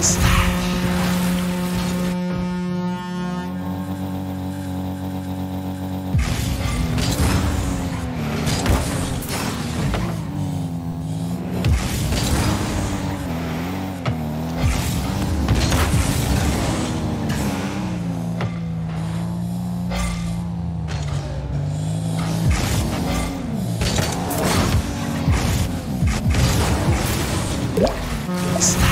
anos. Stop.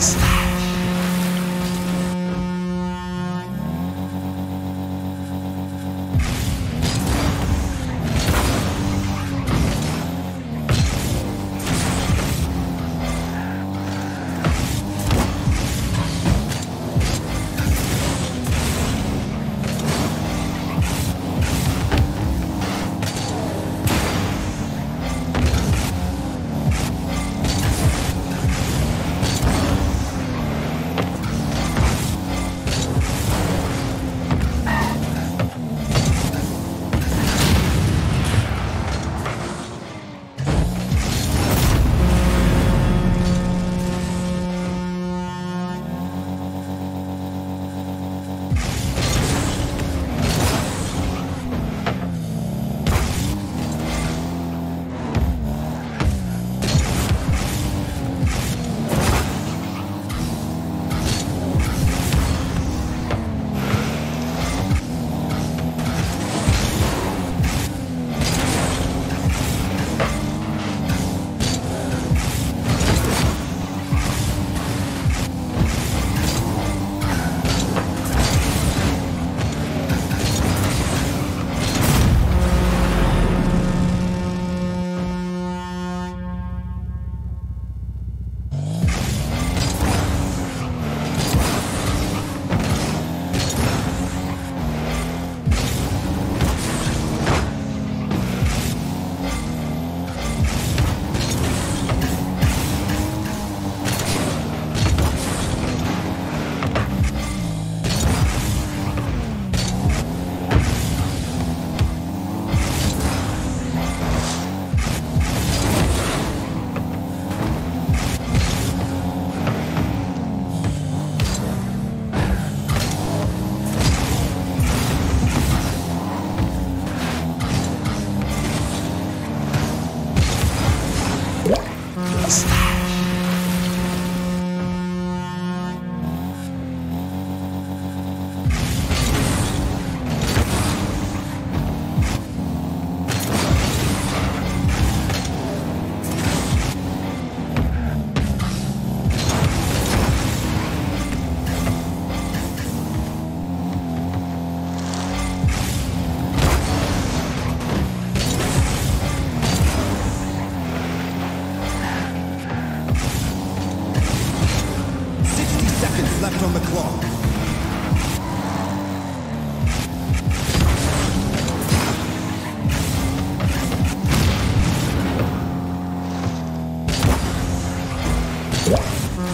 Thanks. on the clock.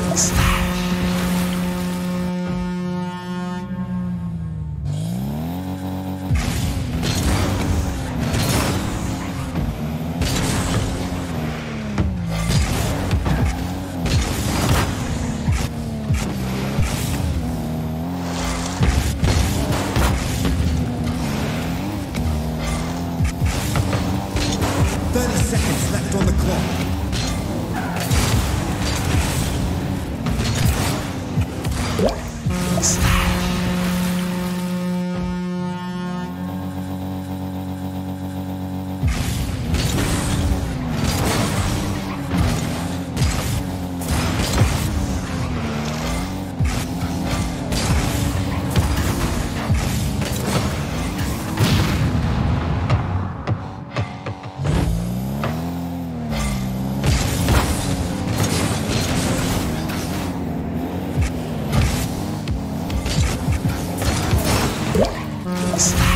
What's that? Thirty seconds left on the clock. Thanks.